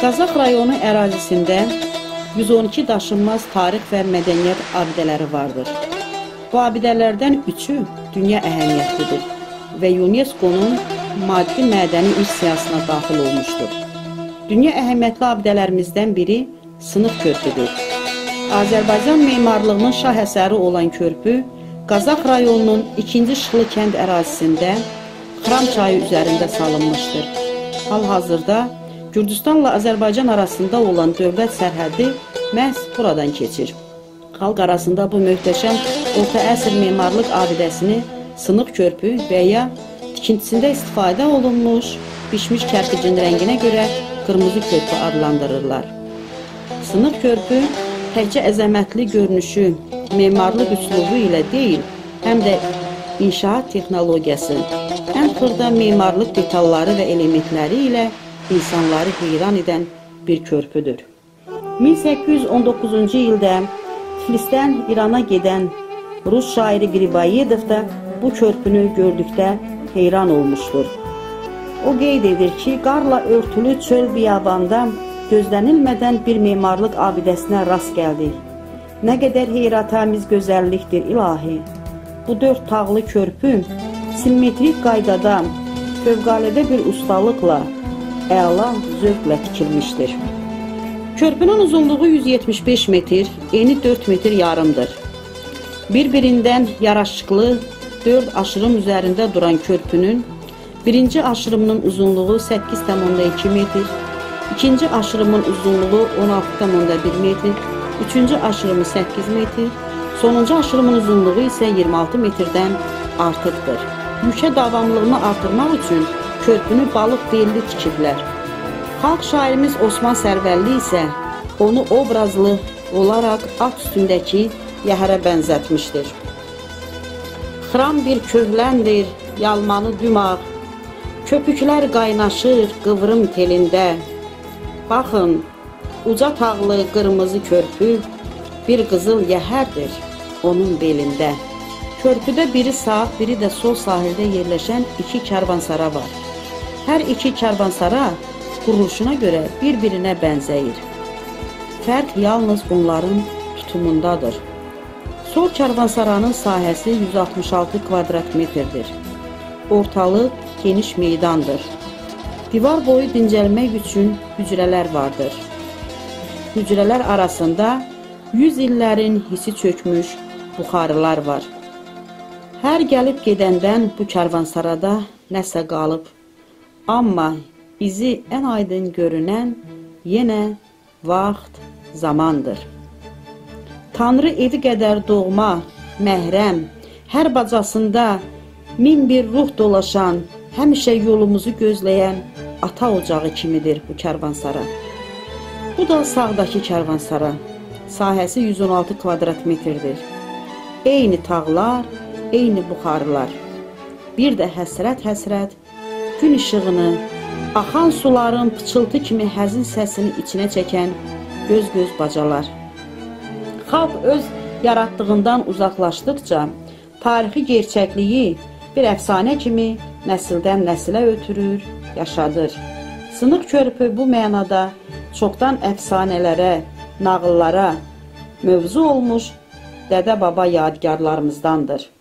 Qazax rayonu ərazisində 112 daşınmaz tarix və mədəniyyət abidələri vardır. Bu abidələrdən üçü dünya əhəmiyyətlidir və UNESCO-nun maddi mədəni irs siyasına daxil olmuşdur. Dünya əhəmiyyətli abidələrimizdən biri Sınıq körpüdür. Azərbaycan memarlığının şah əsəri olan körpü Qazax rayonunun 2-ci Şıxlı kənd ərazisində Xram çayı üzərində salınmışdır. Hal-hazırda Gürcüstanla Azərbaycan arasında olan dövlət sərhədi məhz buradan keçir. Xalq arasında bu möhtəşəm orta əsr memarlıq abidəsini sınıq körpü və ya tikintisində istifadə olunmuş, pişmiş kərpicin rənginə görə qırmızı körpü adlandırırlar. Sınıq körpü təkcə əzəmətli görünüşü, memarlıq üslubu ilə deyil, həm də inşaat texnologiyası, ən xırda memarlıq detalları və elementləri ilə insanları heyran edən bir körpüdür. 1819-cu ildə Tiflisdən İrana gedən Rus şairi Qribayedov da bu körpünü gördükdə heyran olmuşdur. O qeyd edir ki, qarla örtülü çöl biyabanda gözlənilmədən bir memarlıq abidəsinə rast gəldik. Nə qədər heyrətamiz gözəllikdir ilahi. Bu dörd tağlı körpü simmetrik qaydada fövqəladə bir ustalıqla, əla zövqlə tikilmişdir. Körpünün uzunluğu 175 metr, eni 4 metr yarımdır. Bir-birindən yaraşıqlı 4 aşırım üzərində duran körpünün birinci aşırımının uzunluğu 8,2 metr, İkinci aşırımın uzunluğu 16,1 metr, üçüncü aşırımı 8 metr, sonuncu aşırımın uzunluğu isə 26 metrdən artıqdır. Yükə davamlılığını artırmaq üçün körpünü balıq belli tikiblər. Xalq şairimiz Osman Sərvəlli isə onu obrazlı olaraq at üstündəki yəhərə bənzətmişdir. Xram bir köhləndir, yalmanı dümağ, köpüklər qaynaşır qıvrım telində, Baxın, uca tağlı qırmızı körpü bir qızıl yəhərdir onun belində. Körpüdə biri sağ, biri də sol sahildə yerləşən iki karvansara var. Hər iki karvansara quruluşuna görə bir-birinə bənzəyir. Fərq yalnız onların tutumundadır. Sol karvansaranın sahəsi 166 kvadrat metrdir. Ortalıq geniş meydandır. Divar boyu dincəlmək üçün hücrələr vardır. Hücrələr arasında 100 illərin hisi çökmüş buxarılar var. Hər gəlib gedəndən bu karvansarada nəsə qalıb. Amma izi ən aydın görünən yenə vaxt, zamandır. Tanrı evi qədər doğma, məhrəm, hər bacasında min bir ruh dolaşan, həmişə yolumuzu gözləyən ata ocağı kimidir bu kərvansara. Bu da sağdakı kərvansara. Sahəsi 116 kvadrat metrdir. Eyni tağlar, eyni buxarlar. Bir də həsrət-həsrət gün işığını, axan suların pıçıltı kimi həzin səsini içinə çəkən göz-göz bacalar. Xalq öz yaratdığından uzaqlaşdıqca tarixi gerçəkliyi bir əfsanə kimi nəsildən nəsilə ötürür, yaşadır. Sınıq körpü bu mənada çoxdan əfsanələrə, nağıllara mövzu olmuş dədə-baba yadigarlarımızdandır.